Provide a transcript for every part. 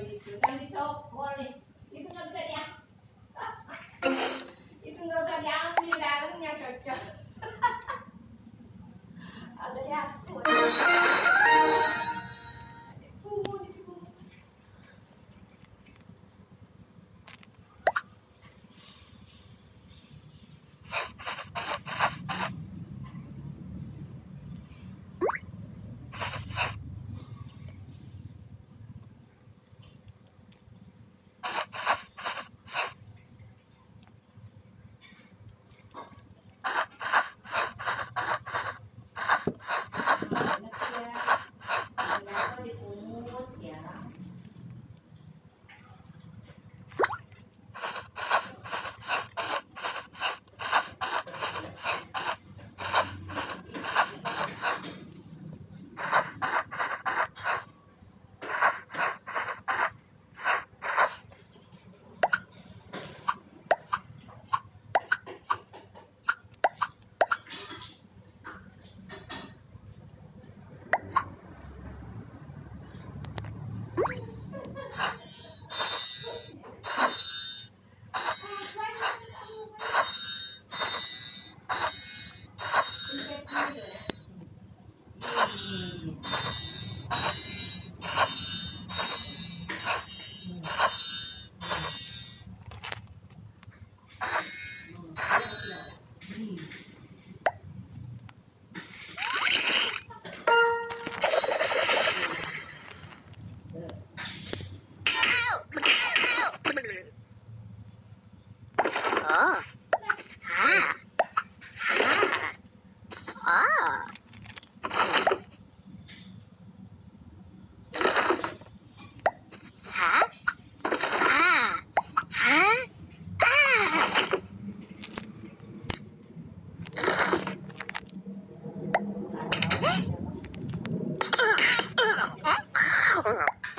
already to hand Ha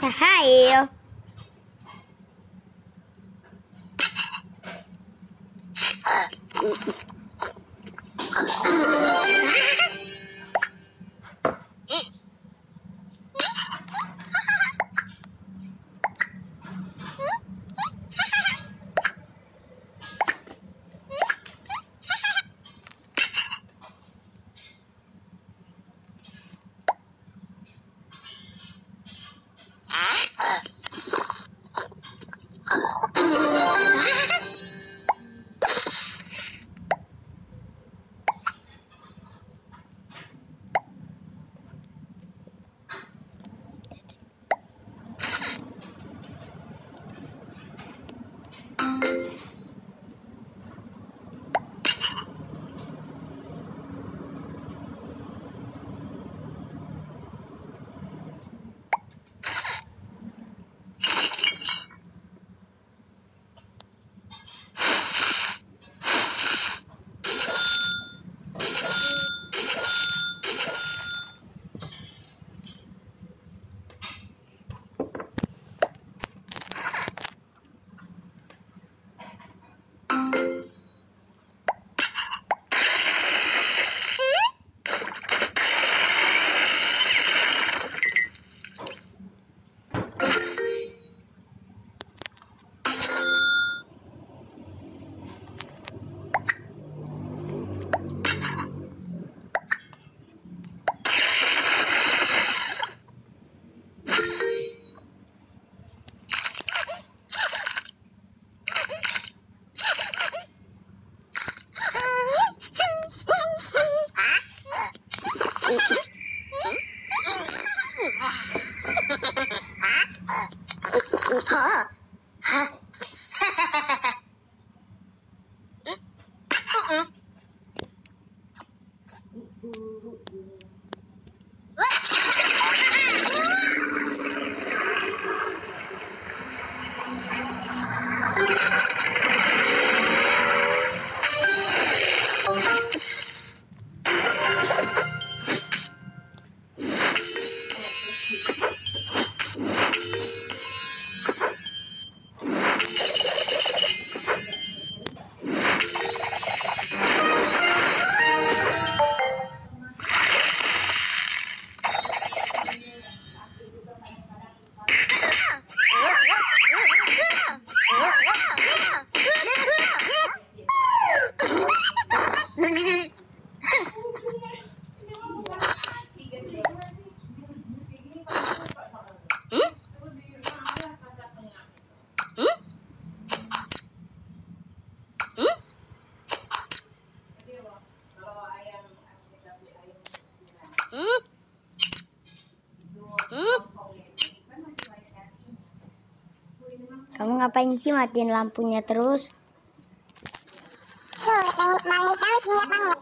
Hi. Kamu ngapain sih matiin lampunya terus? Sur, mau tahu sinyap banget.